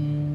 Mm-hmm.